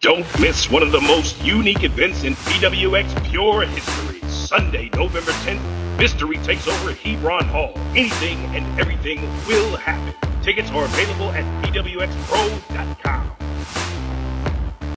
Don't miss one of the most unique events in PWX pure history. Sunday, November 10th, Mystery takes over Hebron Hall. Anything and everything will happen. Tickets are available at pwxpro.com.